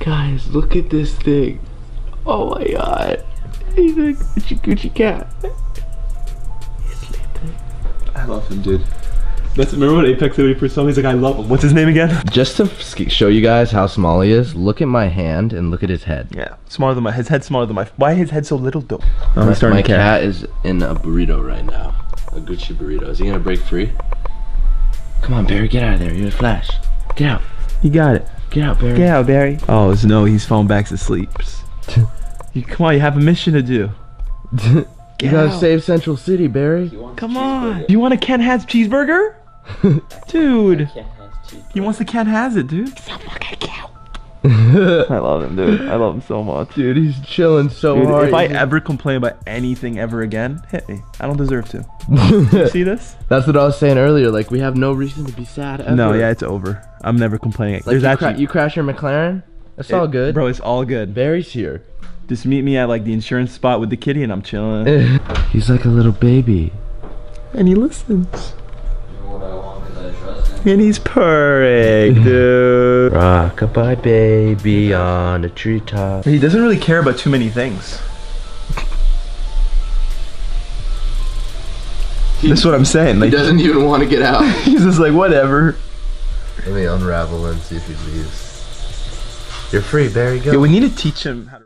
Guys, look at this thing. Oh my god. He's a Gucci Gucci cat. He's sleeping. I love him, dude. That's remember when Apex when he first saw me, he's like, I love him. What's his name again? Just to show you guys how small he is, look at my hand and look at his head. Yeah, smaller than my. His head's smaller than my. Why his head so little though? Oh, My, he's starting my to care. cat is in a burrito right now. A Gucci burrito. Is he gonna break free? Come on, Barry, get out of there. You're a flash. Get out. You got it. Get out, Barry. Get out, Barry. Oh it's no, he's falling back to sleep. you come on, you have a mission to do. you gotta out. save Central City, Barry. Come on. You want a Ken Has cheeseburger? dude. He wants the Ken Has it, dude. I love him, dude. I love him so much. Dude, he's chilling so Dude, hard. if I ever complain about anything ever again, hit me. I don't deserve to. You see this? That's what I was saying earlier. Like, we have no reason to be sad ever. No, yeah, it's over. I'm never complaining. Like, There's you, actually cra- you crash your McLaren? That's all good. Bro, it's all good. Barry's here. Just meet me at like the insurance spot with the kitty and I'm chilling. he's like a little baby. and he listens. And he's purring, dude. Rockabye baby on a treetop. He doesn't really care about too many things. That's what I'm saying. He doesn't even want to get out. he's just like whatever. Let me unravel and see if he leaves. You're free, Barry. Go. Yeah, we need to teach him how to.